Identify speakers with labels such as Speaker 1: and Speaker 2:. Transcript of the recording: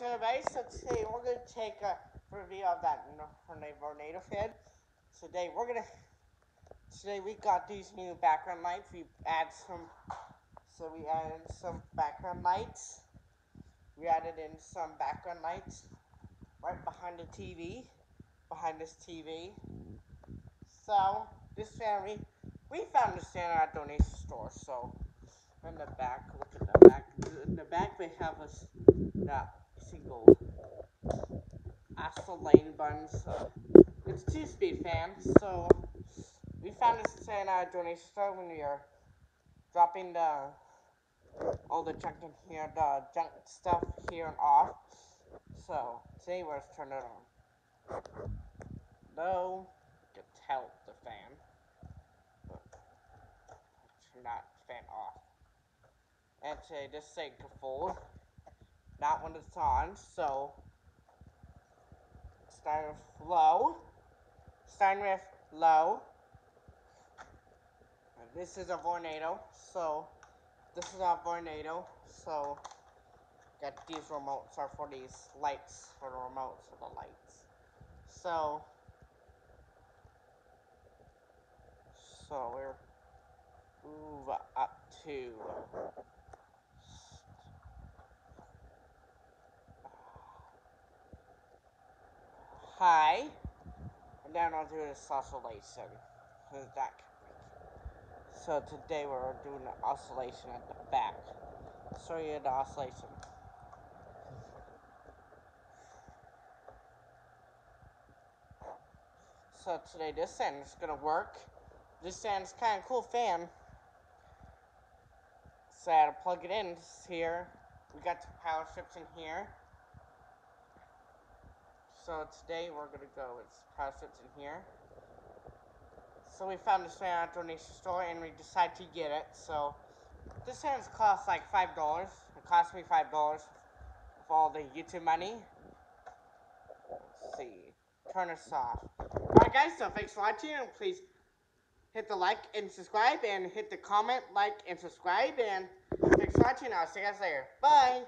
Speaker 1: what's? So today we're gonna take a review of that Vornado fan. Today we're gonna today we got these new background lights. We add some so we added some background lights. We added in some background lights right behind the TV, behind this TV. So this family we found this fan at a donation store. So in the back, look at the back. In the back they have that single Aston Lane buns. It's two speed fan, so we found this in a uh, donation store when we are dropping the all the junk in here, the junk stuff here and off. So today we're gonna turn it on. No, to tell the fan. But turn that fan off. And today this thing can fold not when it's on, so. With low, with low, and this is a Vornado, so. This is a Vornado, so. Got these remotes are for these lights, for the remotes for the lights, so, so we're move up to high, and then I'll do this oscillation. That so today we're doing an oscillation at the back. Show you the oscillation. So today this end is gonna work. This end's kind of cool fan. So I had to plug it in here. We got the power strips in here. So today we're gonna go it's strips in here. So we found this fan at donation store and we decided to get it. So this fan's cost like five dollars. It cost me five dollars for all the YouTube money. Let's see. Turn this off. Alright guys, so thanks for watching and please hit the like and subscribe and hit the comment, like and subscribe and thanks for watching. I'll see you guys later. Bye!